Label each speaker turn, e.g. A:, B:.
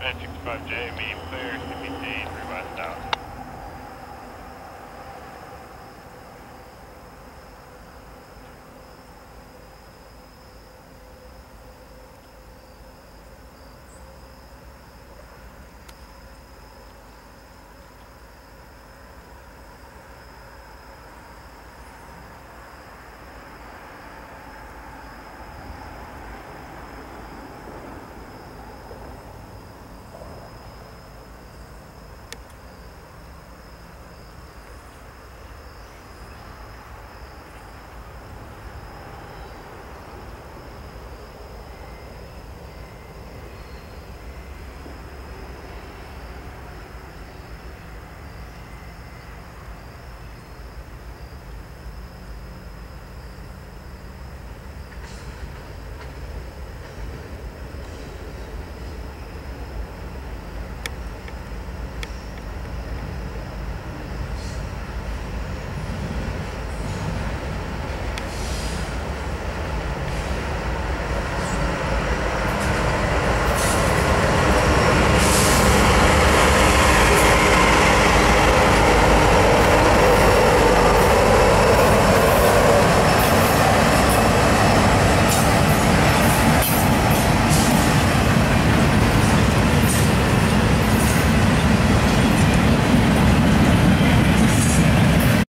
A: 65J, medium clear, CPT, 3 west out.